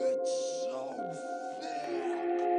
It's so thick.